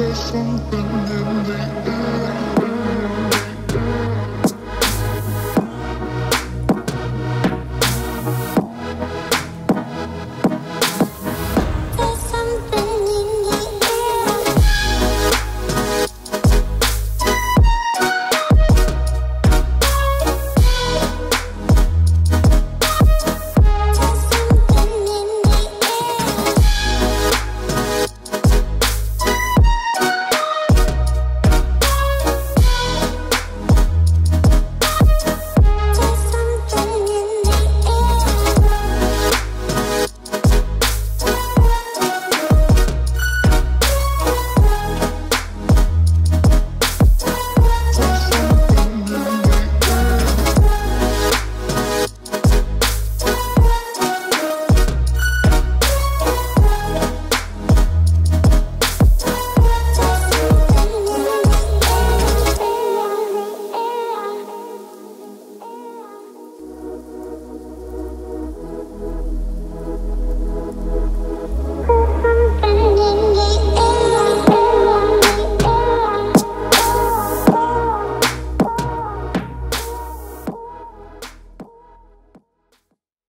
There's something in the air.